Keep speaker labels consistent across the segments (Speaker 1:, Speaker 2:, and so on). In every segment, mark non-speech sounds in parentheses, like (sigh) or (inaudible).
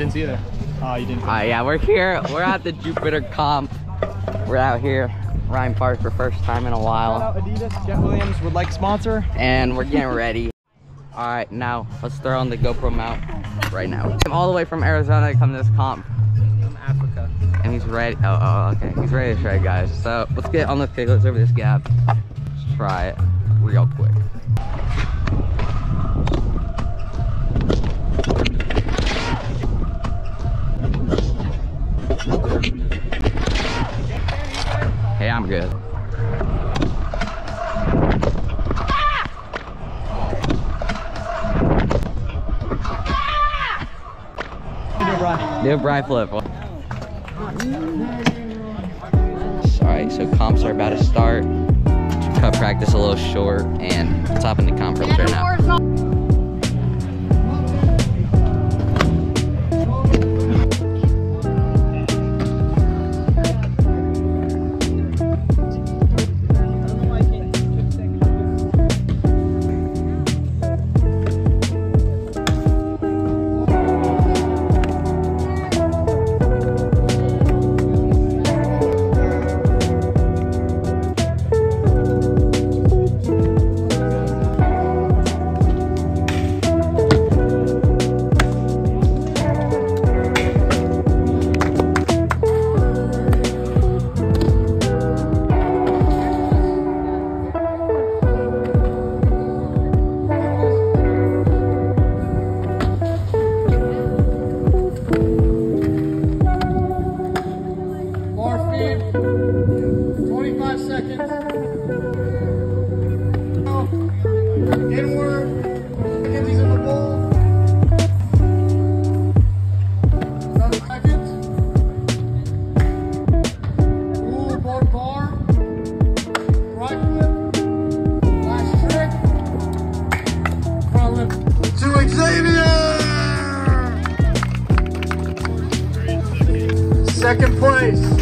Speaker 1: Didn't see you there. Oh, you didn't.
Speaker 2: Uh, yeah, we're here. We're at the Jupiter comp. We're out here, Ryan Park for first time in a
Speaker 1: Shout
Speaker 2: while.
Speaker 1: out Adidas. Jet Williams would like sponsor.
Speaker 2: And we're getting ready. All right, now let's throw on the GoPro mount right now. I'm all the way from Arizona to come to this comp.
Speaker 1: From Africa.
Speaker 2: And he's ready. Oh, oh, okay. He's ready to shred, guys. So let's get on the kickers over this gap. Let's try it real quick. A Bri flip. Alright, so comps are about to start. Cut practice a little short and let's hop into conference right now.
Speaker 3: Second place.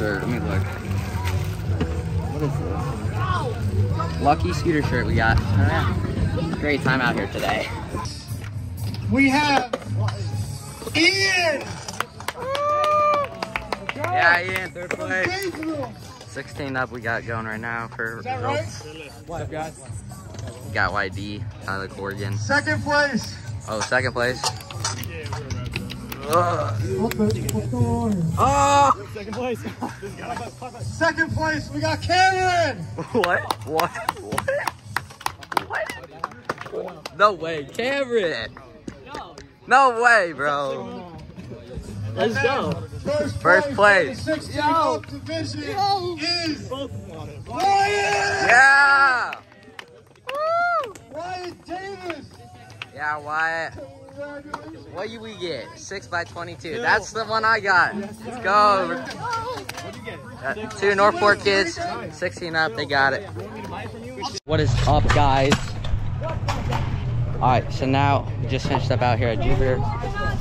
Speaker 2: Shirt. Let me look. What is this? Lucky scooter shirt we got. Oh. Great time out here today.
Speaker 3: We have Ian
Speaker 2: Yeah, Ian, third place. 16 up we got going right now for
Speaker 3: Is that right?
Speaker 2: results.
Speaker 1: What's up, guys?
Speaker 2: Got YD, Tyler Corrigan.
Speaker 3: Second place.
Speaker 2: Oh, second place.
Speaker 3: What the, what's going on here?
Speaker 2: Oh! oh.
Speaker 1: Second place.
Speaker 3: Second place, we got Cameron.
Speaker 2: What? What? What? What? No way, Cameron! No way, bro.
Speaker 1: Let's go.
Speaker 3: First,
Speaker 2: First place.
Speaker 3: in the 16 up division is Ryan.
Speaker 2: Yeah!
Speaker 3: Ryan Davis.
Speaker 2: Yeah, Wyatt.
Speaker 3: Congratulations.
Speaker 2: What do we get? 6 by 22. That's the one I got. Let's go. Uh, two Norfolk kids, 16 up, they got it. What is up, guys? Alright, so now we just finished up out here at Jupiter.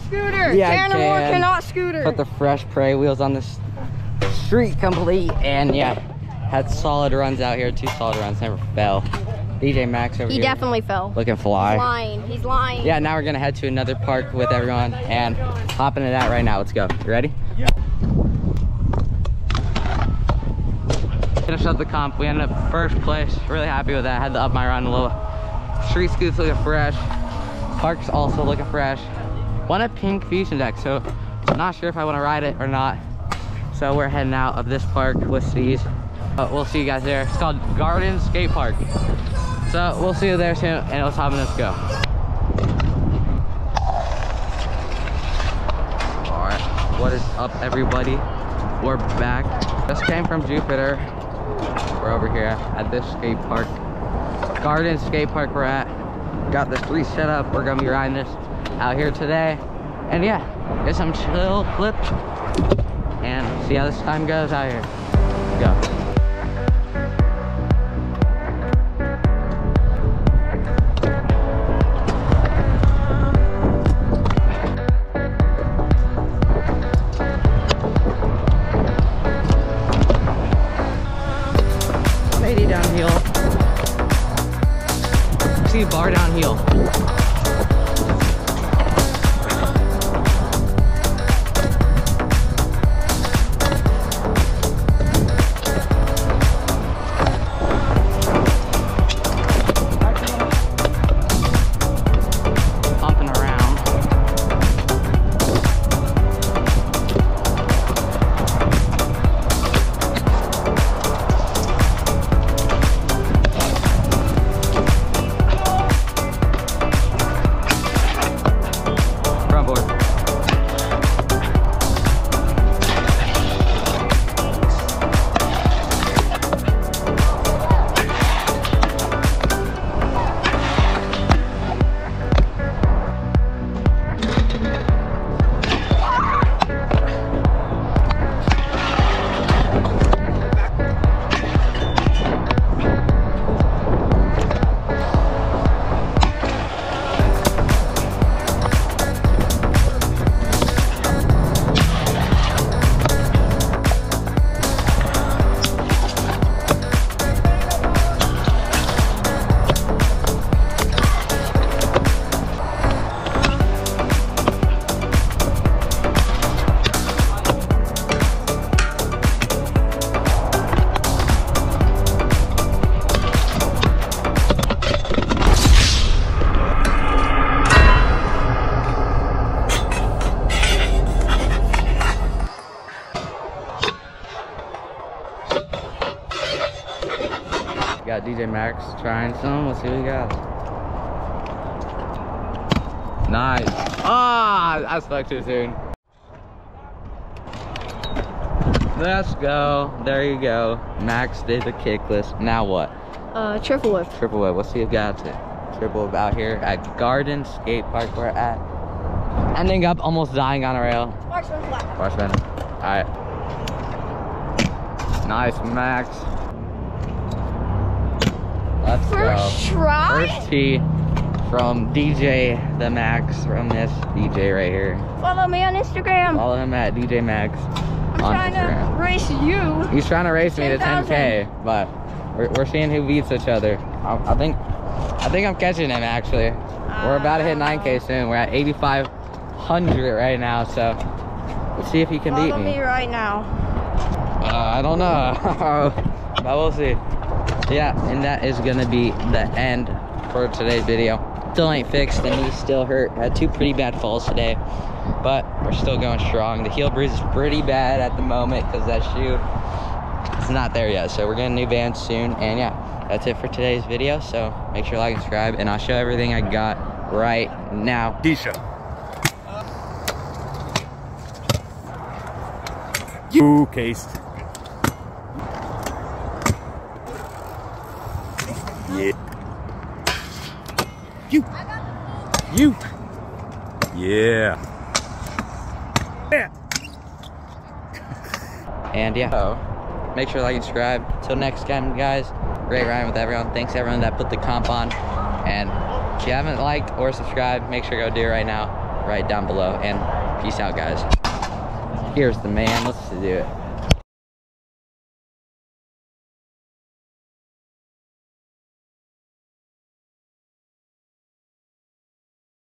Speaker 4: Scooter.
Speaker 2: Yeah, I can.
Speaker 4: cannot scooter.
Speaker 2: Put the fresh prey wheels on this street complete, and yeah, had solid runs out here. Two solid runs, never fell. DJ Max over
Speaker 4: he
Speaker 2: here He
Speaker 4: definitely fell.
Speaker 2: looking fly.
Speaker 4: lying. He's lying.
Speaker 2: Yeah, now we're gonna head to another park with everyone and hop into that right now. Let's go. You ready?
Speaker 1: Yeah.
Speaker 2: Finished up the comp. We ended up first place. Really happy with that. Had to up my run a little. Street scoots looking fresh. Park's also looking fresh. Want a pink fusion deck, so not sure if I want to ride it or not. So we're heading out of this park with these. Uh, but we'll see you guys there. It's called Garden Skate Park. So we'll see you there soon, and let's hop in. Let's go. All right, what is up, everybody? We're back. Just came from Jupiter. We're over here at this skate park. Garden Skate Park we're at. Got this three set up. We're gonna be riding this out here today. And yeah, get some chill clips and see how this time goes out here. Go. Downhill. See bar downhill. Max trying some. Let's see what we got. Nice. Ah, I spoke too soon. Let's go. There you go. Max did the kickless. Now what?
Speaker 4: Uh, triple whip.
Speaker 2: Triple whip. Let's see if got it. Triple whip out here at Garden Skate Park we're at. Ending up almost dying on a rail.
Speaker 4: Marksman flat.
Speaker 2: Alright. Nice, Max. Let's
Speaker 4: First
Speaker 2: go.
Speaker 4: try.
Speaker 2: First tee from DJ the Max from this DJ right here.
Speaker 4: Follow me on Instagram.
Speaker 2: Follow him at DJ Max
Speaker 4: I'm
Speaker 2: on
Speaker 4: trying
Speaker 2: Instagram.
Speaker 4: to race you.
Speaker 2: He's trying to race me to 10k, but we're, we're seeing who beats each other. I, I think I think I'm catching him actually. We're about to hit 9k soon. We're at 8,500 right now, so let's see if he can
Speaker 4: Follow
Speaker 2: beat
Speaker 4: me
Speaker 2: me.
Speaker 4: right now.
Speaker 2: Uh, I don't know, (laughs) but we'll see. Yeah, and that is gonna be the end for today's video. Still ain't fixed, the knee still hurt. Had two pretty bad falls today, but we're still going strong. The heel bruise is pretty bad at the moment because that shoe it's not there yet. So we're getting a new bands soon, and yeah, that's it for today's video. So make sure to like and subscribe, and I'll show everything I got right now.
Speaker 3: Keisha. You cased. Yeah. You. You. Yeah. Yeah.
Speaker 2: And yeah, so make sure to like and subscribe. Till next time, guys. Great riding with everyone. Thanks everyone that put the comp on. And if you haven't liked or subscribed, make sure to go do it right now, right down below. And peace out, guys. Here's the man. Let's do it.